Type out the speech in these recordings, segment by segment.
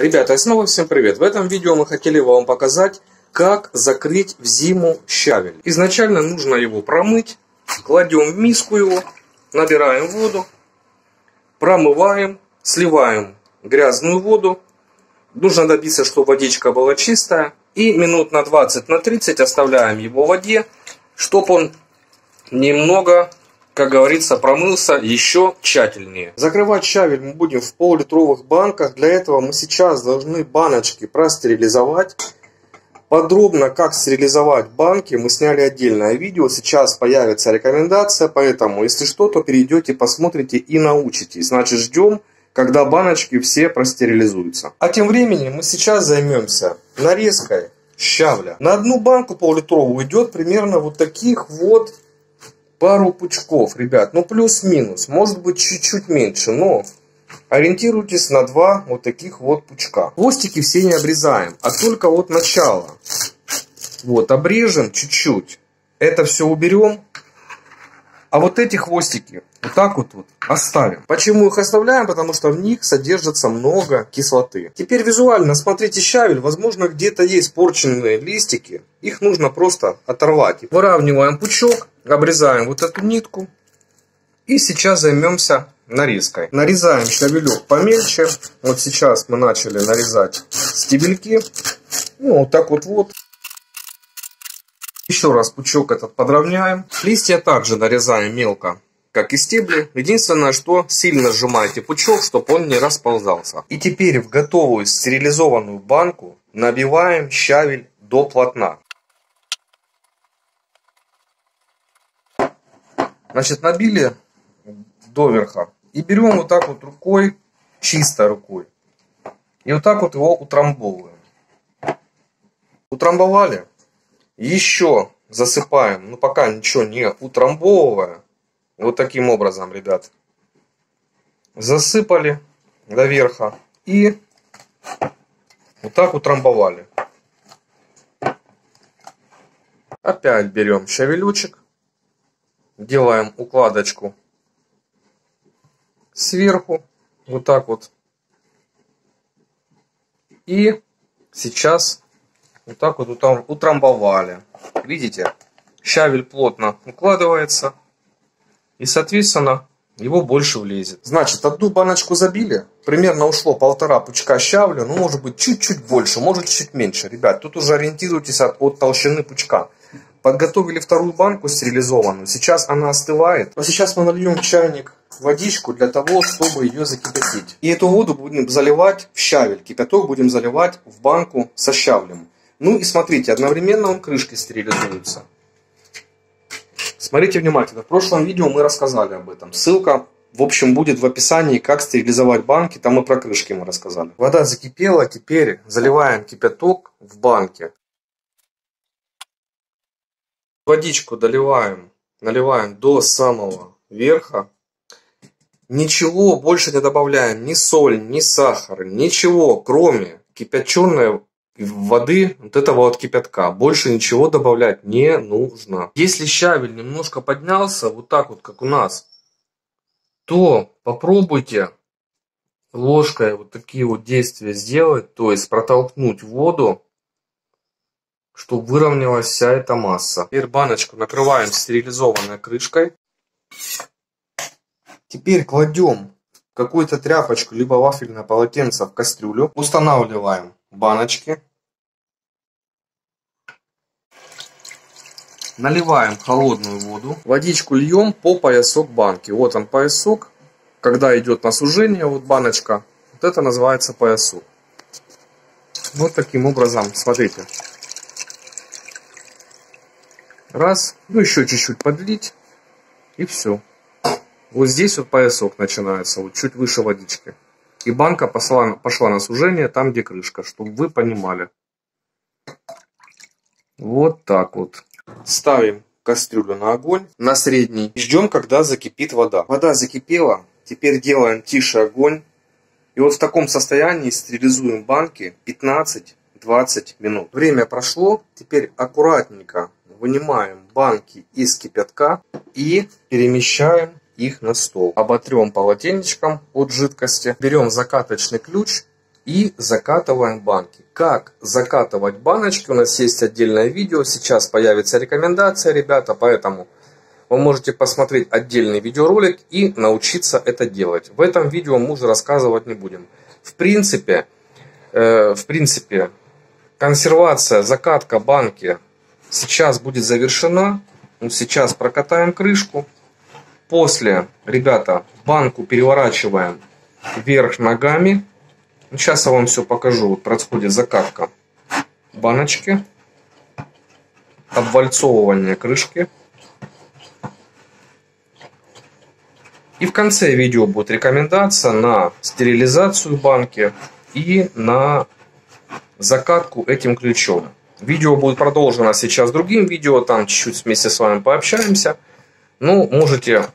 Ребята, и снова всем привет! В этом видео мы хотели вам показать, как закрыть в зиму щавель. Изначально нужно его промыть, кладем в миску его, набираем воду, промываем, сливаем грязную воду. Нужно добиться, чтобы водичка была чистая. И минут на 20 на 30 оставляем его в воде, чтобы он немного как говорится, промылся еще тщательнее. Закрывать щавель мы будем в пол-литровых банках. Для этого мы сейчас должны баночки простерилизовать. Подробно, как стерилизовать банки, мы сняли отдельное видео. Сейчас появится рекомендация, поэтому, если что, то перейдете, посмотрите и научитесь. Значит, ждем, когда баночки все простерилизуются. А тем временем мы сейчас займемся нарезкой щавля. На одну банку пол-литровую идет примерно вот таких вот пару пучков, ребят. Ну, плюс-минус. Может быть, чуть-чуть меньше, но ориентируйтесь на два вот таких вот пучка. Хвостики все не обрезаем, а только вот начало. Вот, обрежем чуть-чуть. Это все уберем. А вот эти хвостики вот так вот, вот оставим. Почему их оставляем? Потому что в них содержится много кислоты. Теперь визуально смотрите щавель. Возможно, где-то есть порченные листики. Их нужно просто оторвать. Выравниваем пучок, обрезаем вот эту нитку. И сейчас займемся нарезкой. Нарезаем щавелек помельче. Вот сейчас мы начали нарезать стебельки. Ну, вот так вот вот. Еще раз пучок этот подровняем. Листья также нарезаем мелко как и стебли. Единственное, что сильно сжимайте пучок, чтобы он не расползался. И теперь в готовую стерилизованную банку набиваем щавель до плотна. Значит, набили доверха. И берем вот так вот рукой, чистой рукой. И вот так вот его утрамбовываем. Утрамбовали. Еще засыпаем, но пока ничего не утрамбовывая, вот таким образом, ребят. Засыпали до верха и вот так утрамбовали. Опять берем щавелючек, делаем укладочку сверху, вот так вот. И сейчас вот так вот утрамбовали. Видите, щавель плотно укладывается. И, соответственно, его больше влезет. Значит, одну баночку забили, примерно ушло полтора пучка щавля, ну, может быть, чуть-чуть больше, может, чуть меньше. Ребят, тут уже ориентируйтесь от, от толщины пучка. Подготовили вторую банку стерилизованную, сейчас она остывает. Но сейчас мы нальем в чайник водичку для того, чтобы ее закипятить. И эту воду будем заливать в щавель, кипяток будем заливать в банку со щавлем. Ну и смотрите, одновременно он крышкой стерилизуется. Смотрите внимательно. В прошлом видео мы рассказали об этом. Ссылка, в общем, будет в описании, как стерилизовать банки. Там и про крышки мы рассказали. Вода закипела. Теперь заливаем кипяток в банке. Водичку доливаем, наливаем до самого верха. Ничего больше не добавляем. Ни соль, ни сахар, ничего, кроме кипяченой воды, вот этого вот кипятка. Больше ничего добавлять не нужно. Если щавель немножко поднялся, вот так вот, как у нас, то попробуйте ложкой вот такие вот действия сделать, то есть протолкнуть воду, чтобы выровнялась вся эта масса. Теперь баночку накрываем стерилизованной крышкой. Теперь кладем какую-то тряпочку, либо вафельное полотенце в кастрюлю. Устанавливаем баночки. Наливаем холодную воду. Водичку льем по поясок банки. Вот он поясок. Когда идет на сужение, вот баночка, вот это называется поясок. Вот таким образом, смотрите. Раз, ну еще чуть-чуть подлить, и все. Вот здесь вот поясок начинается, вот чуть выше водички. И банка пошла, пошла на сужение там, где крышка, чтобы вы понимали. Вот так вот. Ставим кастрюлю на огонь, на средний. Ждем, когда закипит вода. Вода закипела. Теперь делаем тише огонь. И вот в таком состоянии стерилизуем банки 15-20 минут. Время прошло. Теперь аккуратненько вынимаем банки из кипятка и перемещаем их на стол. Оботрем полотенечком от жидкости. Берем закаточный ключ и закатываем банки. Как закатывать баночки, у нас есть отдельное видео, сейчас появится рекомендация, ребята, поэтому вы можете посмотреть отдельный видеоролик и научиться это делать. В этом видео мы уже рассказывать не будем. В принципе, э, в принципе, консервация, закатка банки сейчас будет завершена. Ну, сейчас прокатаем крышку. После, ребята, банку переворачиваем вверх ногами. Сейчас я вам все покажу. Вот происходит закатка баночки, обвальцовывание крышки. И в конце видео будет рекомендация на стерилизацию банки и на закатку этим ключом. Видео будет продолжено сейчас другим видео, там чуть-чуть вместе с вами пообщаемся. Ну, можете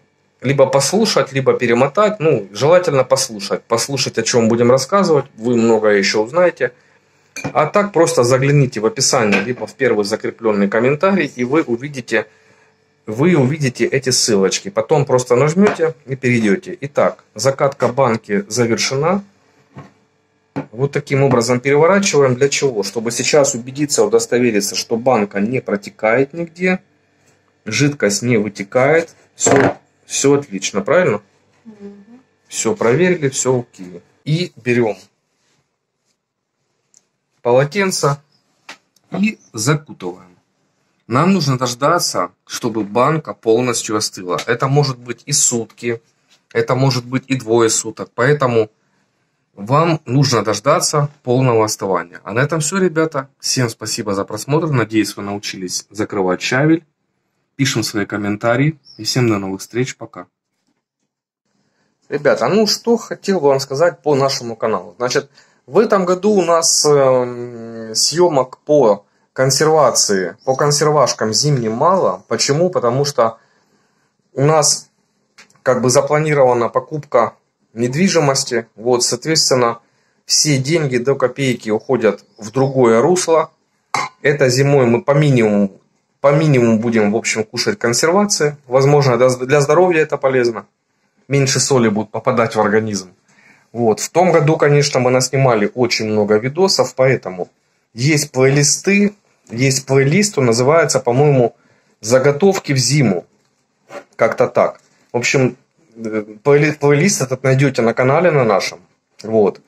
либо послушать, либо перемотать. Ну, желательно послушать. Послушать, о чем будем рассказывать. Вы многое еще узнаете. А так просто загляните в описание, либо в первый закрепленный комментарий, и вы увидите вы увидите эти ссылочки. Потом просто нажмете и перейдете. Итак, закатка банки завершена. Вот таким образом переворачиваем. Для чего? Чтобы сейчас убедиться, удостовериться, что банка не протекает нигде, жидкость не вытекает. Все, все отлично, правильно? Все проверили, все окей. И берем полотенце и закутываем. Нам нужно дождаться, чтобы банка полностью остыла. Это может быть и сутки, это может быть и двое суток. Поэтому вам нужно дождаться полного остывания. А на этом все, ребята. Всем спасибо за просмотр. Надеюсь, вы научились закрывать щавель. Пишем свои комментарии. И всем до новых встреч. Пока. Ребята, ну что хотел бы вам сказать по нашему каналу. Значит, в этом году у нас э, съемок по консервации, по консервашкам зимним мало. Почему? Потому что у нас как бы запланирована покупка недвижимости. Вот, соответственно, все деньги до копейки уходят в другое русло. Это зимой мы по минимуму, по минимуму будем, в общем, кушать консервации. Возможно, для здоровья это полезно. Меньше соли будет попадать в организм. Вот. В том году, конечно, мы наснимали очень много видосов, поэтому есть плейлисты, есть плейлист, он называется, по-моему, «Заготовки в зиму». Как-то так. В общем, плейлист, этот найдете на канале на нашем. Вот.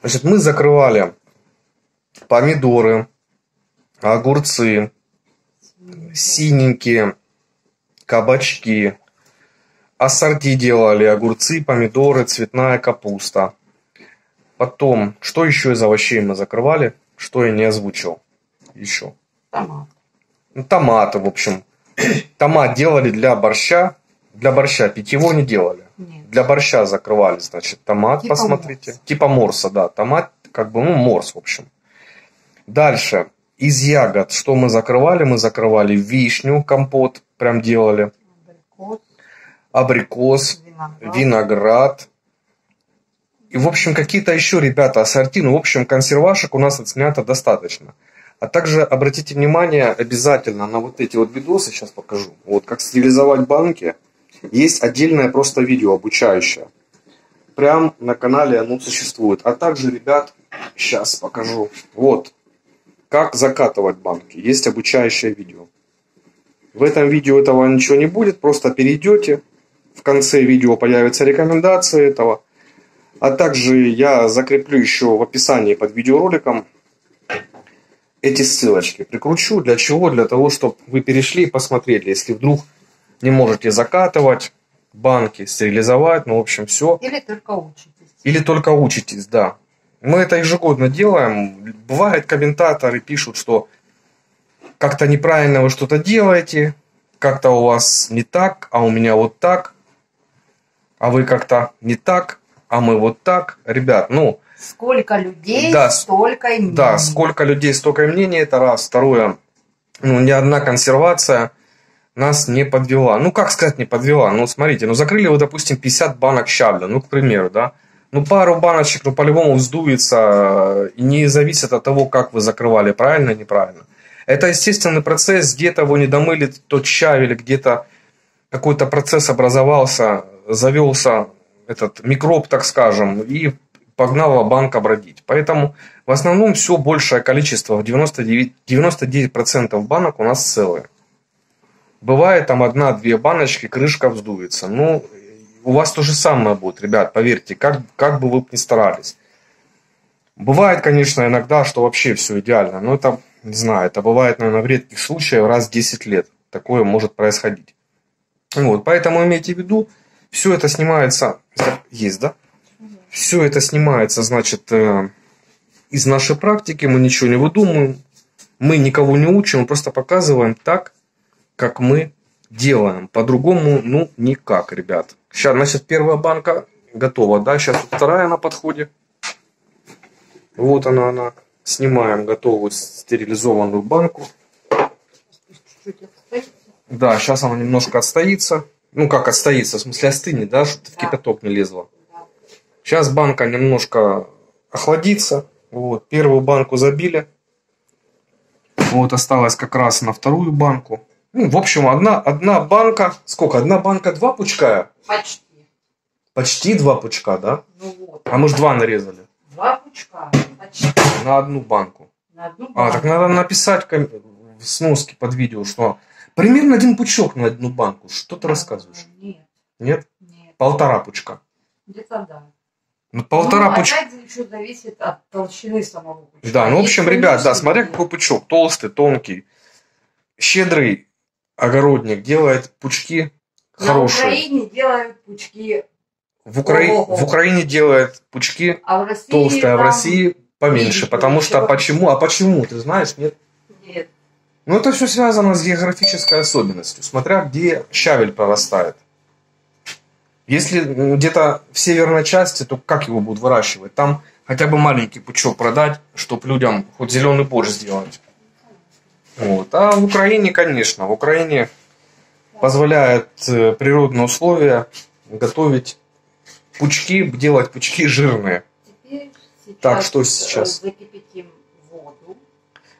Значит, мы закрывали помидоры, огурцы, синенькие, кабачки, ассорти делали, огурцы, помидоры, цветная капуста. Потом, что еще из овощей мы закрывали, что я не озвучил еще? Томат. Ну, томаты, в общем. Томат делали для борща. Для борща питьевого не делали. Нет. Для борща закрывали, значит, томат, Типа посмотрите. морс. Типа морса, да. Томат, как бы, ну, морс, в общем. Дальше. Из ягод, что мы закрывали? Мы закрывали вишню, компот прям делали. Абрикос, Абрикос, виноград. виноград. И, в общем, какие-то еще, ребята, ассорти. Ну, в общем, консервашек у нас отснято достаточно. А также обратите внимание обязательно на вот эти вот видосы, сейчас покажу. Вот как стерилизовать банки. Есть отдельное просто видео обучающее. Прям на канале оно существует. А также, ребят, сейчас покажу. Вот, как закатывать банки. Есть обучающее видео. В этом видео этого ничего не будет, просто перейдете. В конце видео появятся рекомендации этого. А также я закреплю еще в описании под видеороликом эти ссылочки. Прикручу. Для чего? Для того, чтобы вы перешли и посмотрели. Если вдруг не можете закатывать банки, стерилизовать, ну, в общем, все. Или только учитесь. Или только учитесь, да. Мы это ежегодно делаем. Бывает, комментаторы пишут, что как-то неправильно вы что-то делаете, как-то у вас не так, а у меня вот так, а вы как-то не так, а мы вот так. Ребят, ну, Сколько людей, Да, столько и мнений. да, сколько людей, столько и мнений, это раз. Второе, ну, ни одна консервация нас не подвела. Ну, как сказать, не подвела? Ну, смотрите, ну, закрыли вы, допустим, 50 банок щавля, ну, к примеру, да. Ну, пару баночек, ну, по-любому вздуется, э, и не зависит от того, как вы закрывали, правильно, неправильно. Это естественный процесс, где-то вы не домыли тот щавель, где-то какой-то процесс образовался, завелся этот микроб, так скажем, и погнала банка бродить. Поэтому в основном все большее количество, в 99%, 99% банок у нас целые. Бывает там одна-две баночки, крышка вздуется. Ну, у вас то же самое будет, ребят, поверьте, как, как бы вы ни старались. Бывает, конечно, иногда, что вообще все идеально, но это, не знаю, это бывает, наверное, в редких случаях раз в 10 лет. Такое может происходить. Вот, поэтому имейте в виду, все это снимается, есть, да? Все это снимается, значит, э, из нашей практики, мы ничего не выдумываем, мы никого не учим, мы просто показываем так, как мы делаем. По-другому, ну, никак, ребят. Сейчас, значит, первая банка готова, да, сейчас вторая на подходе. Вот она, она. Снимаем готовую стерилизованную банку. Да, сейчас она немножко отстоится. Ну, как отстоится, в смысле остынет, да, чтобы в кипяток не лезла. Сейчас банка немножко охладится. Вот, первую банку забили. Вот осталось как раз на вторую банку. Ну, в общем, одна, одна банка. Сколько? Одна банка, два пучка? Почти. Почти два пучка, да? Ну вот. А мы же два нарезали. Два пучка. Почти. На одну банку. На одну А, так надо написать в сноске под видео, что примерно один пучок на одну банку. Что ты рассказываешь? Нет, Нет? нет. Полтора пучка. Где-то да. Ну, полтора ну, пучка. Опять еще зависит от толщины самого пучка. Да, ну, в общем, Если ребят, да, смотря какой пучок. Толстый, тонкий. Щедрый огородник делает пучки На хорошие. Украине делают пучки, В, Укра- Ого. в Украине делает пучки а в России толстые, а в России поменьше. меньше Потому что ничего. почему? А почему? Ты знаешь, нет? Нет. Ну, это все связано с географической особенностью, смотря где щавель прорастает. Если м, где-то в северной части, то как его будут выращивать? Там хотя бы маленький пучок продать, чтобы людям хоть зеленый борщ сделать. Вот. А в Украине, конечно, в Украине позволяет э, природные условия готовить пучки, делать пучки жирные. Теперь сейчас, Так, что э, сейчас? закипятим воду.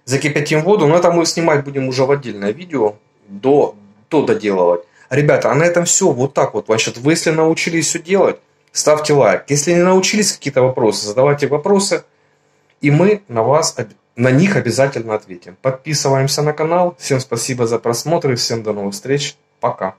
закипятим воду, но это мы снимать будем уже в отдельное видео, до, до доделывать. Ребята, а на этом все, вот так вот. Значит, вы если научились все делать, ставьте лайк. Если не научились какие-то вопросы, задавайте вопросы, и мы на вас, об- на них обязательно ответим. Подписываемся на канал. Всем спасибо за просмотр и всем до новых встреч. Пока.